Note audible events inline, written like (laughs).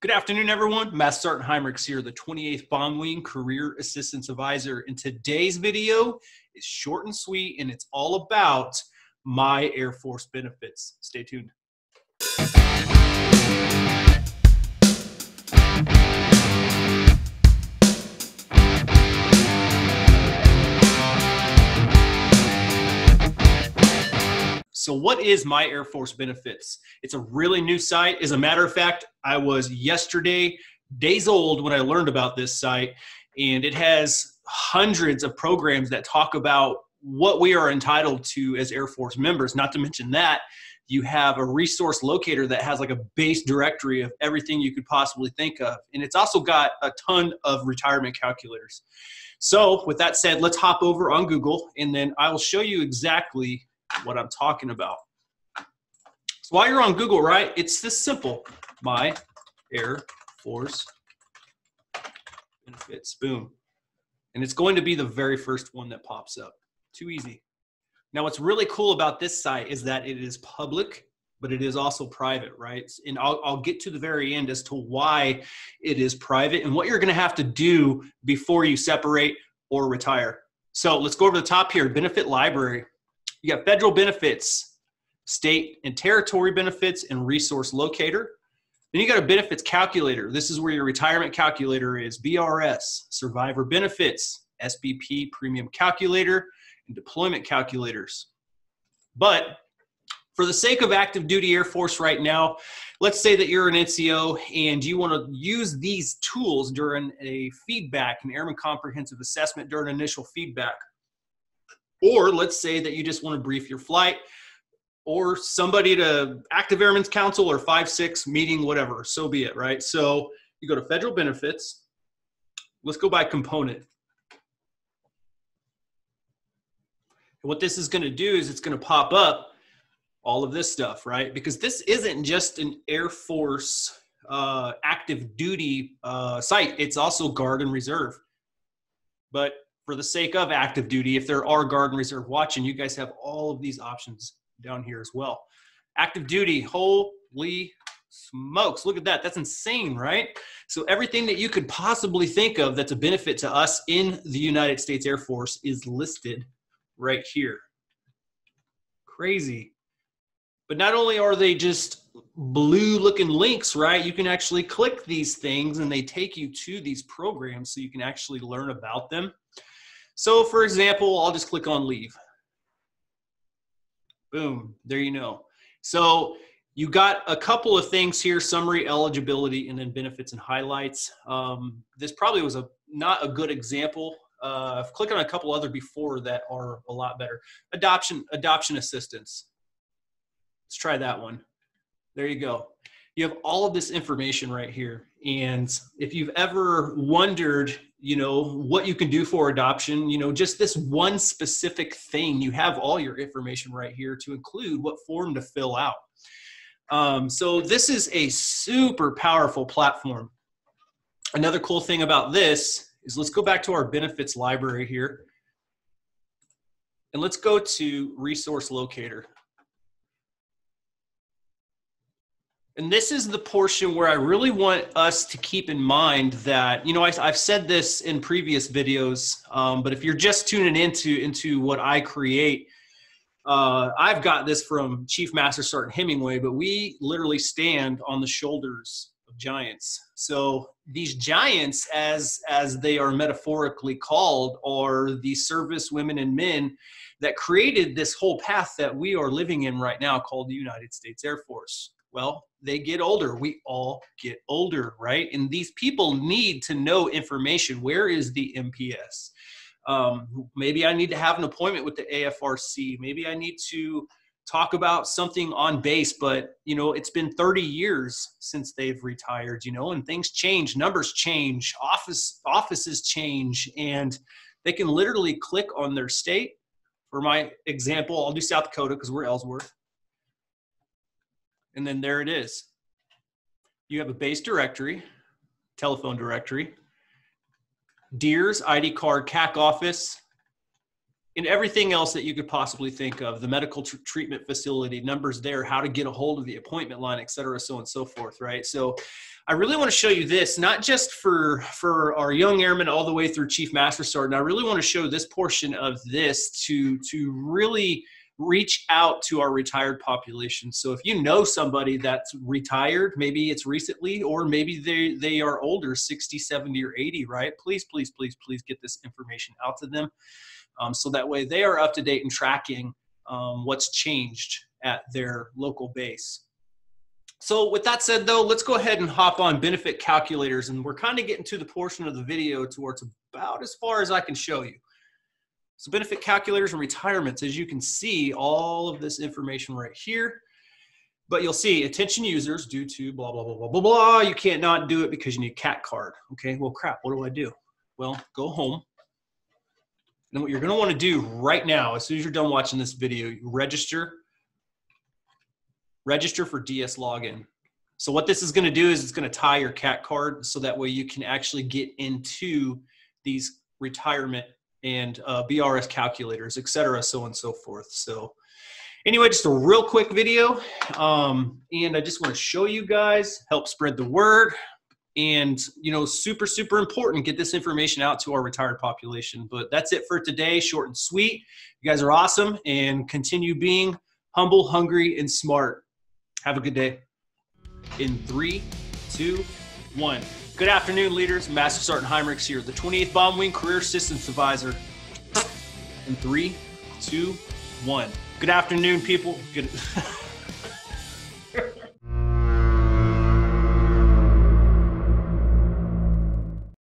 Good afternoon, everyone. Master Sergeant Heimericks here, the 28th Bomb Wing Career Assistance Advisor. And today's video is short and sweet, and it's all about my Air Force benefits. Stay tuned. So, what is My Air Force Benefits? It's a really new site. As a matter of fact, I was yesterday days old when I learned about this site, and it has hundreds of programs that talk about what we are entitled to as Air Force members. Not to mention that you have a resource locator that has like a base directory of everything you could possibly think of. And it's also got a ton of retirement calculators. So, with that said, let's hop over on Google and then I will show you exactly what I'm talking about. So while you're on Google, right, it's this simple. My Air Force benefits, boom. And it's going to be the very first one that pops up. Too easy. Now, what's really cool about this site is that it is public, but it is also private, right? And I'll, I'll get to the very end as to why it is private and what you're going to have to do before you separate or retire. So let's go over the top here benefit library. You got federal benefits, state and territory benefits, and resource locator. Then you got a benefits calculator. This is where your retirement calculator is BRS, survivor benefits, SBP premium calculator, and deployment calculators. But for the sake of active duty Air Force right now, let's say that you're an NCO and you want to use these tools during a feedback, an Airman Comprehensive Assessment during initial feedback. Or let's say that you just want to brief your flight or somebody to active airmen's council or 5-6 meeting, whatever, so be it, right? So you go to federal benefits. Let's go by component. And what this is going to do is it's going to pop up all of this stuff, right? Because this isn't just an Air Force uh, active duty uh, site, it's also Guard and Reserve. But for the sake of active duty, if there are Guard and Reserve watching, you guys have all of these options down here as well. Active duty, holy smokes, look at that. That's insane, right? So everything that you could possibly think of that's a benefit to us in the United States Air Force is listed right here. Crazy. But not only are they just blue looking links, right? You can actually click these things and they take you to these programs so you can actually learn about them. So for example, I'll just click on leave. Boom, there you know. So you got a couple of things here, summary, eligibility, and then benefits and highlights. Um, this probably was a not a good example. Uh, click on a couple other before that are a lot better. Adoption, adoption assistance. Let's try that one. There you go. You have all of this information right here. And if you've ever wondered you know what you can do for adoption you know just this one specific thing you have all your information right here to include what form to fill out. Um, so this is a super powerful platform. Another cool thing about this is let's go back to our benefits library here. And let's go to resource locator And this is the portion where I really want us to keep in mind that, you know, I, have said this in previous videos, um, but if you're just tuning into, into what I create, uh, I've got this from Chief Master Sergeant Hemingway, but we literally stand on the shoulders of giants. So these giants, as, as they are metaphorically called, are the service women and men that created this whole path that we are living in right now called the United States Air Force. Well, they get older. We all get older, right? And these people need to know information. Where is the MPS? Um, maybe I need to have an appointment with the AFRC. Maybe I need to talk about something on base, but you know, it's been 30 years since they've retired, you know, and things change, numbers change, office offices change, and they can literally click on their state. For my example, I'll do South Dakota because we're Ellsworth and then there it is. You have a base directory, telephone directory, DEERS ID card CAC office, and everything else that you could possibly think of the medical tr- treatment facility numbers there how to get a hold of the appointment line et cetera so on and so forth right so i really want to show you this not just for for our young airmen all the way through chief master sergeant i really want to show this portion of this to to really reach out to our retired population. So if you know somebody that's retired, maybe it's recently, or maybe they, they are older, 60, 70, or 80, right? Please, please, please, please get this information out to them. Um, so that way they are up to date and tracking um, what's changed at their local base. So with that said though, let's go ahead and hop on benefit calculators and we're kind of getting to the portion of the video towards about as far as I can show you. So benefit calculators and retirements, as you can see, all of this information right here. But you'll see attention users due to blah, blah, blah, blah, blah, blah. You can't not do it because you need CAC card. Okay, well, crap, what do I do? Well, go home. And what you're gonna wanna do right now, as soon as you're done watching this video, register, register for DS Logon. So what this is gonna do is it's gonna tie your CAC card so that way you can actually get into these retirement and uh, BRS calculators, et cetera, so on and so forth. So anyway, just a real quick video. Um, and I just want to show you guys, help spread the word. And, you know, super, super important, get this information out to our retired population. But that's it for today, short and sweet. You guys are awesome and continue being humble, hungry, and smart. Have a good day. In three, two, one. Good afternoon, leaders. Master Sergeant Heimericks here, the 28th Bomb Wing Career Systems Advisor. In three, two, one. Good afternoon, people. Good. (laughs)